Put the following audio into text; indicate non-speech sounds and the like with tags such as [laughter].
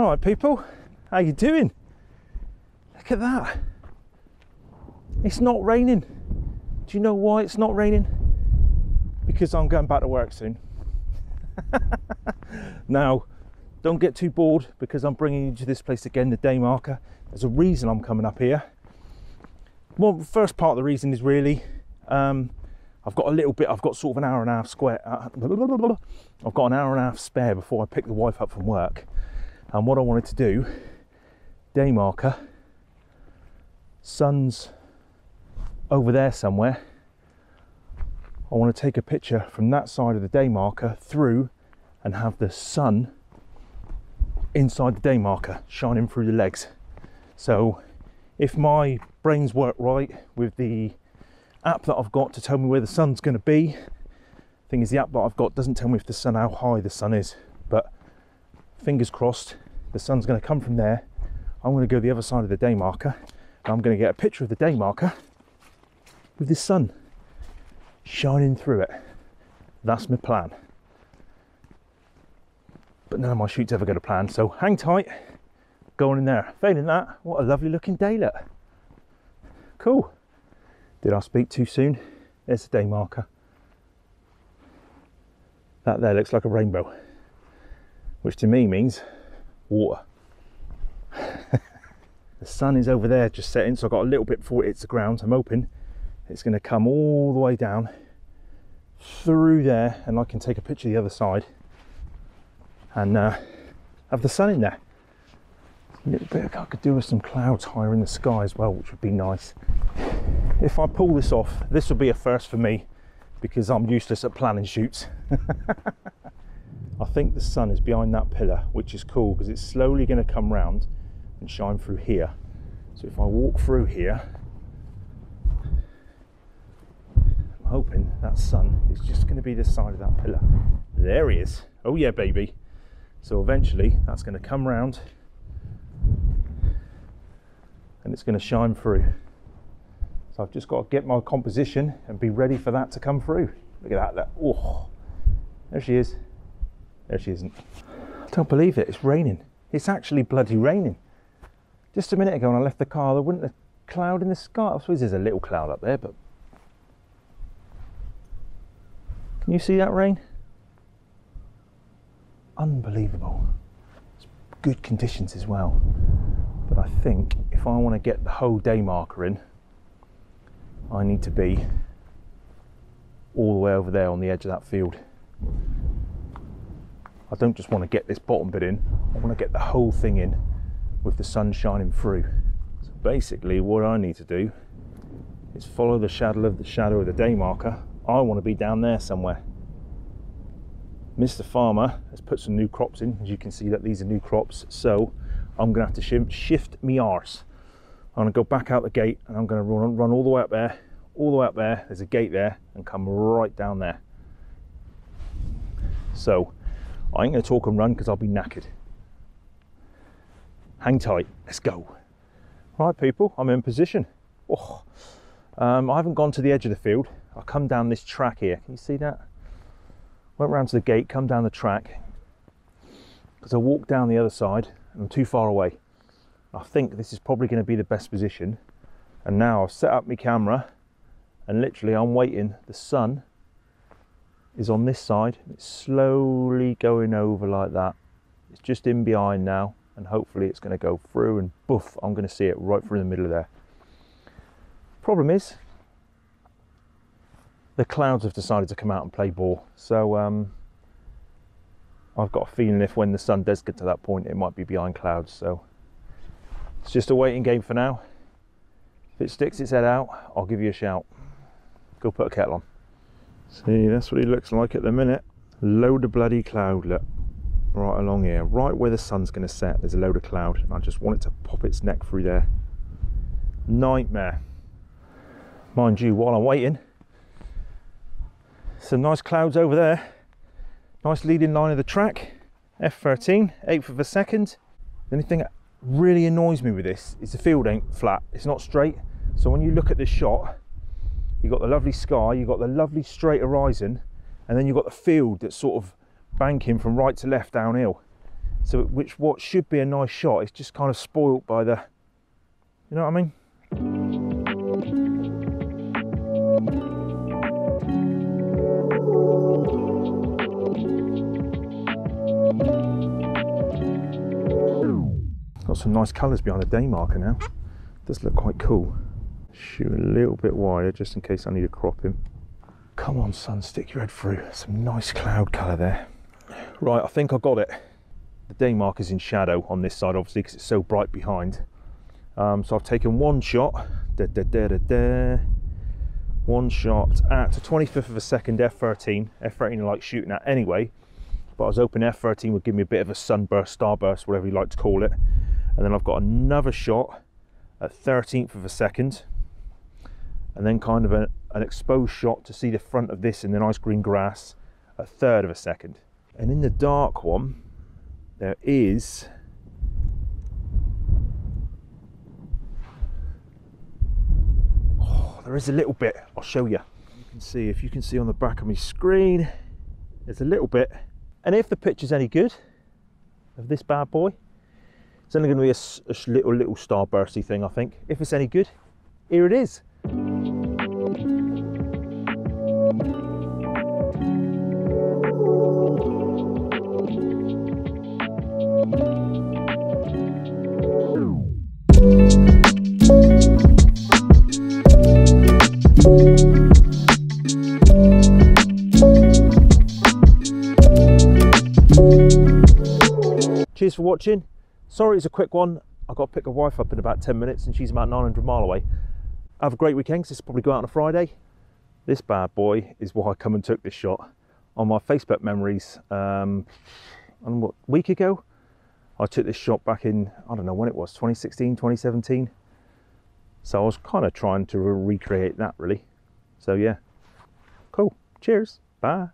All right, people, how you doing? Look at that. It's not raining. Do you know why it's not raining? Because I'm going back to work soon. [laughs] now, don't get too bored because I'm bringing you to this place again, the day marker. There's a reason I'm coming up here. Well, the first part of the reason is really um, I've got a little bit, I've got sort of an hour and a half square, uh, [laughs] I've got an hour and a half spare before I pick the wife up from work. And what I wanted to do, day marker, sun's over there somewhere. I want to take a picture from that side of the day marker through and have the sun inside the day marker shining through the legs. So if my brains work right with the app that I've got to tell me where the sun's going to be, thing is the app that I've got doesn't tell me if the sun how high the sun is, but fingers crossed the sun's going to come from there. I'm going to go the other side of the day marker I'm going to get a picture of the day marker with the sun shining through it. That's my plan. But none of my shoots ever go to plan, so hang tight, go on in there. Failing that, what a lovely looking daylet. Cool. Did I speak too soon? There's the day marker. That there looks like a rainbow, which to me means water. [laughs] the sun is over there just setting, so I've got a little bit before it hits the ground. I'm hoping it's going to come all the way down through there and I can take a picture of the other side and uh, have the sun in there. A little bit I could do with some clouds higher in the sky as well, which would be nice. If I pull this off, this will be a first for me because I'm useless at planning shoots. [laughs] Think the sun is behind that pillar, which is cool because it's slowly going to come round and shine through here. So if I walk through here, I'm hoping that sun is just going to be the side of that pillar. There he is. Oh yeah, baby. So eventually that's going to come round and it's going to shine through. So I've just got to get my composition and be ready for that to come through. Look at that. Oh, there she is. There she isn't. I don't believe it. It's raining. It's actually bloody raining. Just a minute ago when I left the car, there wasn't a cloud in the sky. I suppose there's a little cloud up there, but can you see that rain? Unbelievable. It's good conditions as well. But I think if I want to get the whole day marker in, I need to be all the way over there on the edge of that field. I don't just want to get this bottom bit in, I want to get the whole thing in with the sun shining through. So basically what I need to do is follow the shadow of the shadow of the day marker. I want to be down there somewhere. Mr. Farmer has put some new crops in, as you can see that these are new crops, so I'm gonna have to shift me arse. I'm gonna go back out the gate and I'm gonna run, run all the way up there, all the way up there, there's a gate there, and come right down there. So I ain't gonna talk and run because I'll be knackered. Hang tight, let's go. Right people, I'm in position. Oh, um, I haven't gone to the edge of the field. I'll come down this track here. Can you see that? Went round to the gate, come down the track. Because I walked down the other side, I'm too far away. I think this is probably going to be the best position. And now I've set up my camera and literally I'm waiting. The sun is on this side. It's slowly going over like that. It's just in behind now and hopefully it's going to go through and boof, I'm going to see it right through the middle of there. Problem is, the clouds have decided to come out and play ball. So um, I've got a feeling if when the sun does get to that point, it might be behind clouds. So it's just a waiting game for now. If it sticks its head out, I'll give you a shout. Go put a kettle on. See, that's what he looks like at the minute. Load of bloody cloud, look. Right along here, right where the sun's going to set, there's a load of cloud. And I just want it to pop its neck through there. Nightmare. Mind you, while I'm waiting, some nice clouds over there Nice leading line of the track, F13, eighth of a second. The only thing that really annoys me with this is the field ain't flat, it's not straight. So when you look at this shot, you've got the lovely sky, you've got the lovely straight horizon, and then you've got the field that's sort of banking from right to left downhill. So which what should be a nice shot is just kind of spoilt by the, you know what I mean? Got some nice colours behind the day marker now. Does look quite cool. Shoot a little bit wider just in case I need to crop him. Come on, sun, stick your head through. Some nice cloud colour there. Right, I think I got it. The day mark is in shadow on this side, obviously, because it's so bright behind. Um, so I've taken one shot. Da, da, da, da, da. One shot at a 25th of a second F13. F13 I like shooting at anyway, but I was hoping F13 would give me a bit of a sunburst, starburst, whatever you like to call it. And then I've got another shot at 13th of a second, and then kind of a, an exposed shot to see the front of this in the nice green grass, a third of a second. And in the dark one, there is oh, there is a little bit. I'll show you. You can see if you can see on the back of my screen, there's a little bit. And if the picture's any good of this bad boy, it's only to be a, sh- little little starbursty thing, I think. If it's any good, here it is. Cheers for watching. Sorry it's a quick one. I've got to pick a wife up in about 10 minutes and she's about 900 mile away. Have a great weekend, this will probably go out on a Friday. This bad boy is why I come and took this shot on my Facebook memories. Um, and what week ago, I took this shot back in I don't know when it was 2016, 2017. So I was kind of trying to re- recreate that really. So yeah, cool. Cheers. Bye.